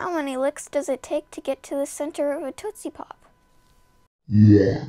How many licks does it take to get to the center of a Tootsie Pop? Yeah.